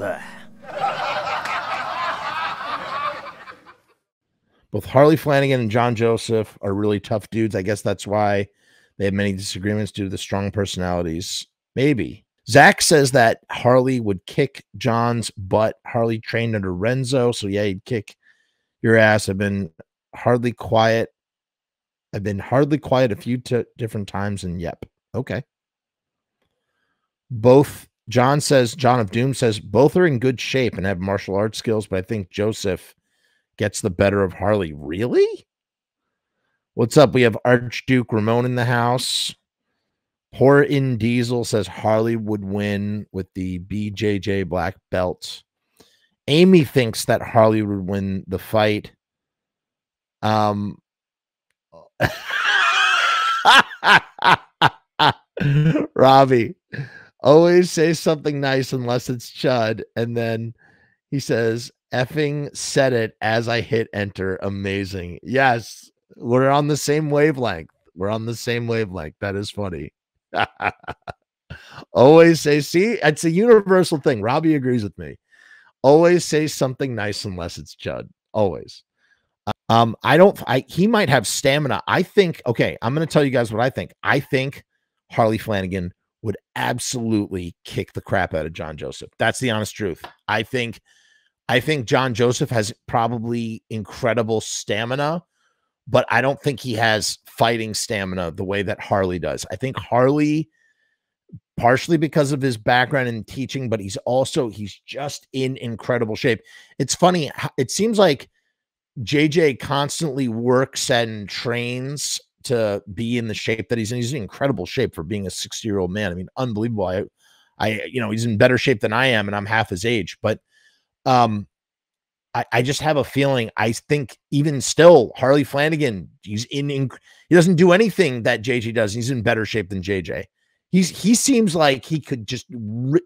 Blech. Both Harley Flanagan and John Joseph are really tough dudes. I guess that's why they have many disagreements due to the strong personalities. Maybe. Zach says that Harley would kick John's butt. Harley trained under Renzo. So, yeah, he'd kick your ass. I've been hardly quiet. I've been hardly quiet a few different times. And yep. Okay. Both John says, John of Doom says, both are in good shape and have martial arts skills, but I think Joseph gets the better of Harley. Really? What's up? We have Archduke Ramon in the house. Poor in Diesel says Harley would win with the BJJ black belt. Amy thinks that Harley would win the fight. Um, Robbie, always say something nice unless it's Chud. And then he says, effing said it as I hit enter. Amazing. Yes, we're on the same wavelength. We're on the same wavelength. That is funny. Always say, see, it's a universal thing. Robbie agrees with me. Always say something nice unless it's Chud. Always. Um, I don't I he might have stamina. I think, okay, I'm gonna tell you guys what I think. I think Harley Flanagan would absolutely kick the crap out of John Joseph. That's the honest truth. I think I think John Joseph has probably incredible stamina but I don't think he has fighting stamina the way that Harley does. I think Harley, partially because of his background in teaching, but he's also he's just in incredible shape. It's funny. It seems like JJ constantly works and trains to be in the shape that he's in. He's in incredible shape for being a 60 year old man. I mean, unbelievable. I, I, you know, he's in better shape than I am, and I'm half his age. But um, I, I just have a feeling. I think even still, Harley Flanagan, he's in, in he doesn't do anything that JJ does. He's in better shape than JJ. He's he seems like he could just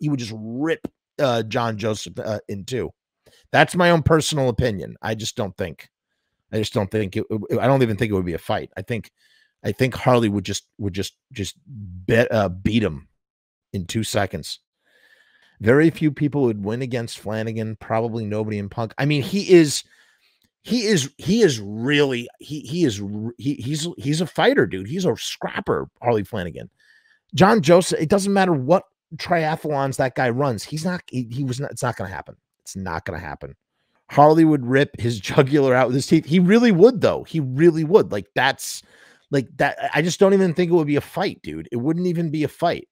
he would just rip uh, John Joseph uh, in two. That's my own personal opinion. I just don't think. I just don't think it, I don't even think it would be a fight. I think I think Harley would just would just just bet, uh, beat him in two seconds. Very few people would win against Flanagan. Probably nobody in Punk. I mean, he is, he is, he is really, he he is, he he's he's a fighter, dude. He's a scrapper, Harley Flanagan. John Joseph. It doesn't matter what triathlons that guy runs. He's not. He, he was not. It's not going to happen. It's not going to happen. Harley would rip his jugular out with his teeth. He really would, though. He really would. Like that's like that. I just don't even think it would be a fight, dude. It wouldn't even be a fight.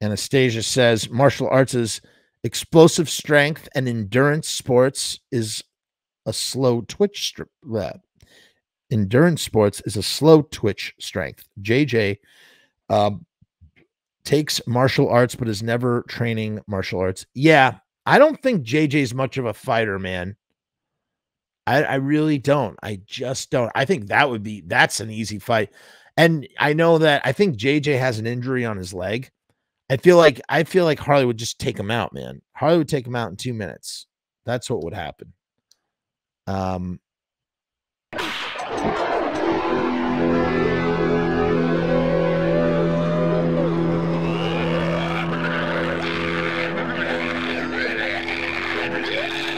Anastasia says martial arts is explosive strength and endurance sports is a slow twitch strip. endurance sports is a slow twitch strength. JJ um, takes martial arts but is never training martial arts. Yeah, I don't think JJ is much of a fighter, man. I, I really don't. I just don't. I think that would be that's an easy fight. And I know that I think JJ has an injury on his leg. I feel like I feel like Harley would just take him out, man. Harley would take him out in two minutes. That's what would happen. Um Yeah.